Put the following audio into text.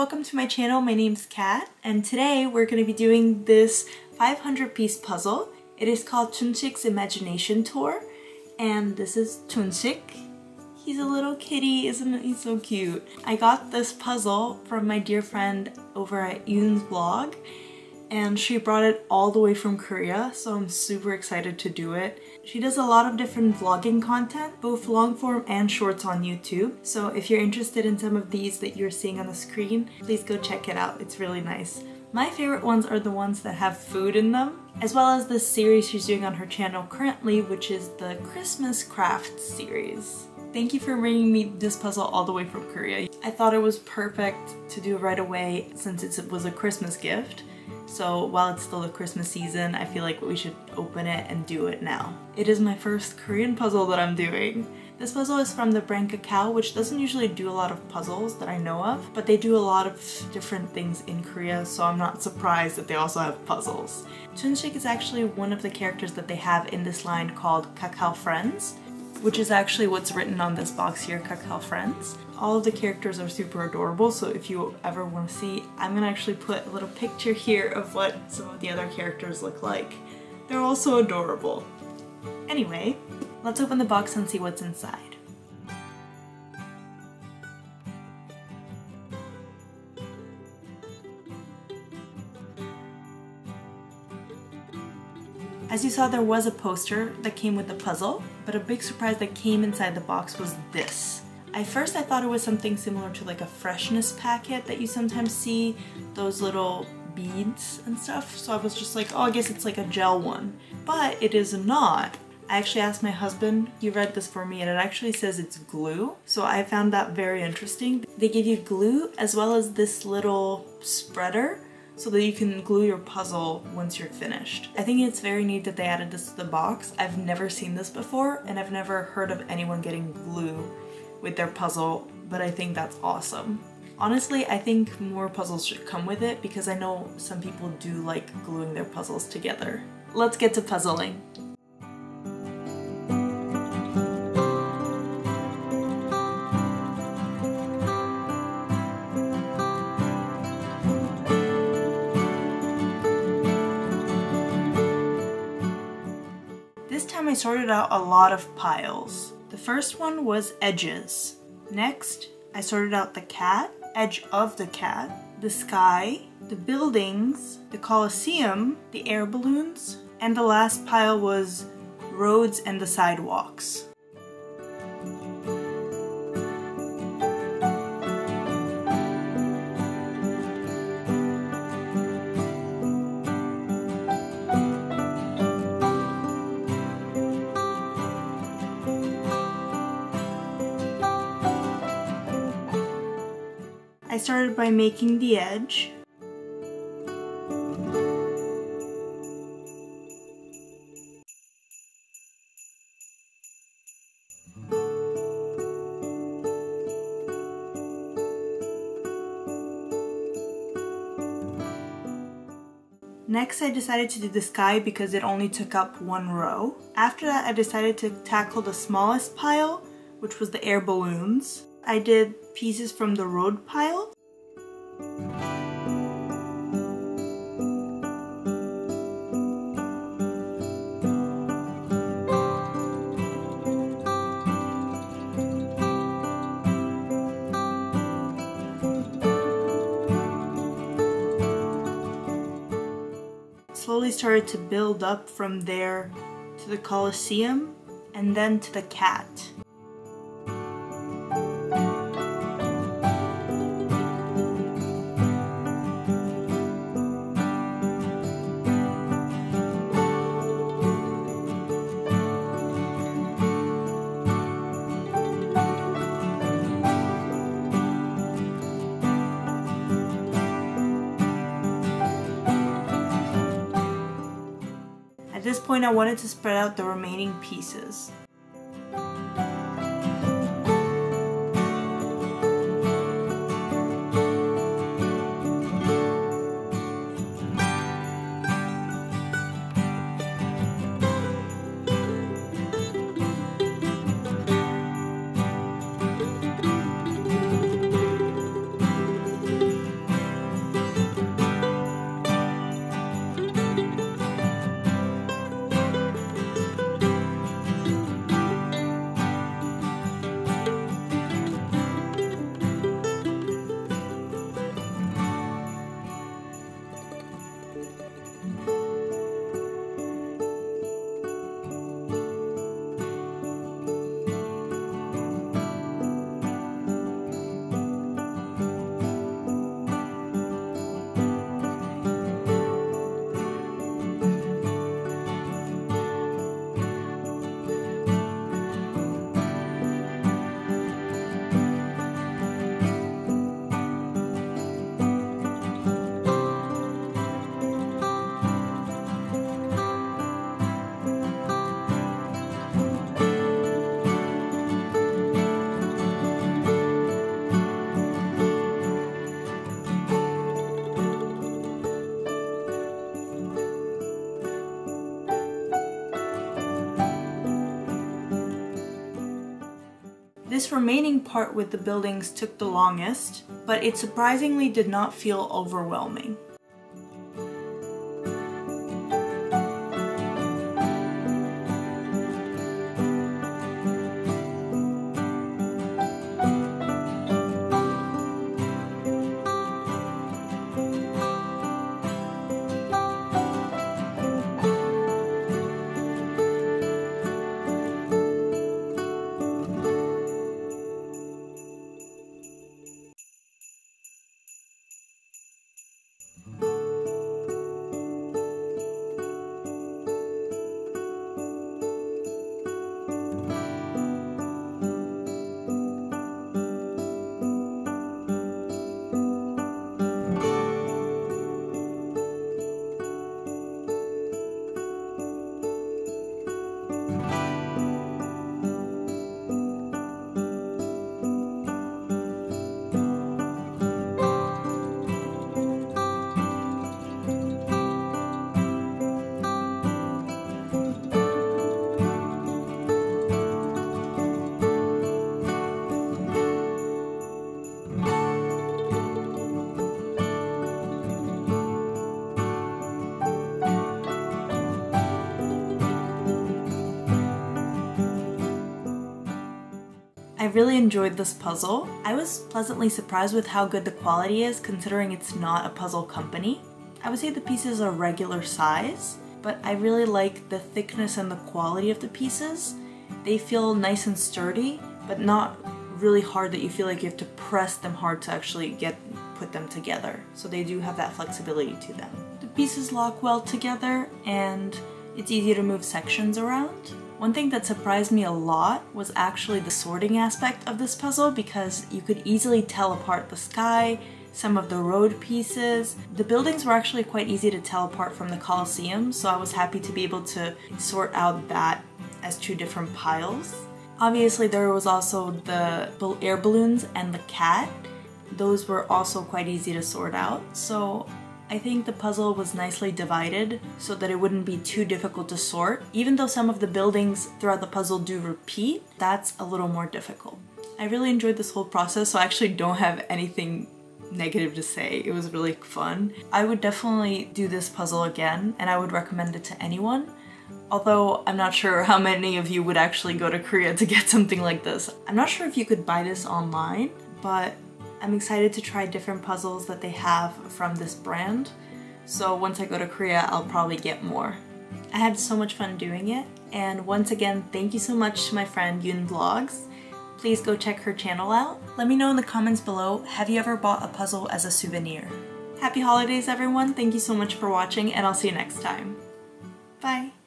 welcome to my channel. My name's Kat and today we're going to be doing this 500 piece puzzle. It is called Chunshik's Imagination Tour and this is Chunshik. He's a little kitty, isn't he so cute? I got this puzzle from my dear friend over at Yoon's VLOG and she brought it all the way from Korea so I'm super excited to do it. She does a lot of different vlogging content, both long form and shorts on YouTube. So if you're interested in some of these that you're seeing on the screen, please go check it out. It's really nice. My favorite ones are the ones that have food in them, as well as this series she's doing on her channel currently, which is the Christmas Craft series. Thank you for bringing me this puzzle all the way from Korea. I thought it was perfect to do right away since it was a Christmas gift. So while it's still the Christmas season, I feel like we should open it and do it now. It is my first Korean puzzle that I'm doing. This puzzle is from the Brand Kakao, which doesn't usually do a lot of puzzles that I know of, but they do a lot of different things in Korea, so I'm not surprised that they also have puzzles. Chunshik is actually one of the characters that they have in this line called Kakao Friends, which is actually what's written on this box here, Kakao Friends. All of the characters are super adorable, so if you ever want to see, I'm gonna actually put a little picture here of what some of the other characters look like. They're also adorable. Anyway, let's open the box and see what's inside. As you saw, there was a poster that came with the puzzle, but a big surprise that came inside the box was this. At first I thought it was something similar to like a freshness packet that you sometimes see, those little beads and stuff, so I was just like, oh I guess it's like a gel one. But it is not. I actually asked my husband, he read this for me and it actually says it's glue, so I found that very interesting. They give you glue as well as this little spreader so that you can glue your puzzle once you're finished. I think it's very neat that they added this to the box. I've never seen this before and I've never heard of anyone getting glue with their puzzle, but I think that's awesome. Honestly, I think more puzzles should come with it because I know some people do like gluing their puzzles together. Let's get to puzzling. Sorted out a lot of piles. The first one was edges. Next, I sorted out the cat, edge of the cat, the sky, the buildings, the Colosseum, the air balloons, and the last pile was roads and the sidewalks. Started by making the edge. Next I decided to do the sky because it only took up one row. After that I decided to tackle the smallest pile, which was the air balloons. I did pieces from the road pile. Slowly started to build up from there to the Colosseum and then to the cat. At this point I wanted to spread out the remaining pieces. This remaining part with the buildings took the longest, but it surprisingly did not feel overwhelming. Really enjoyed this puzzle. I was pleasantly surprised with how good the quality is considering it's not a puzzle company. I would say the pieces are regular size, but I really like the thickness and the quality of the pieces. They feel nice and sturdy, but not really hard that you feel like you have to press them hard to actually get put them together. So they do have that flexibility to them. The pieces lock well together and it's easy to move sections around. One thing that surprised me a lot was actually the sorting aspect of this puzzle because you could easily tell apart the sky, some of the road pieces. The buildings were actually quite easy to tell apart from the Colosseum, so I was happy to be able to sort out that as two different piles. Obviously there was also the air balloons and the cat. Those were also quite easy to sort out, so I think the puzzle was nicely divided so that it wouldn't be too difficult to sort. Even though some of the buildings throughout the puzzle do repeat, that's a little more difficult. I really enjoyed this whole process, so I actually don't have anything negative to say. It was really fun. I would definitely do this puzzle again, and I would recommend it to anyone. Although I'm not sure how many of you would actually go to Korea to get something like this. I'm not sure if you could buy this online, but I'm excited to try different puzzles that they have from this brand. So once I go to Korea, I'll probably get more. I had so much fun doing it. And once again, thank you so much to my friend Yoon Vlogs. Please go check her channel out. Let me know in the comments below, have you ever bought a puzzle as a souvenir? Happy holidays everyone, thank you so much for watching and I'll see you next time. Bye!